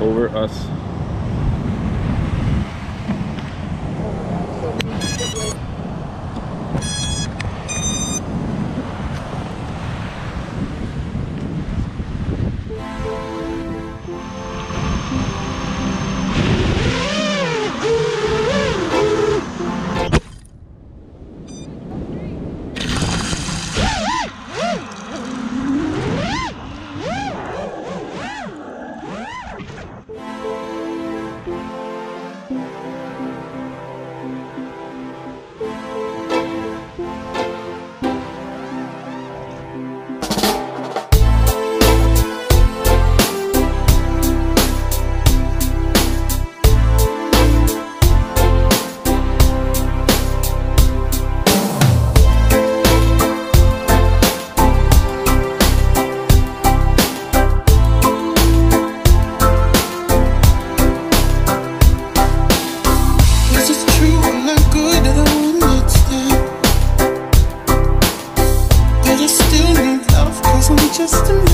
over us just a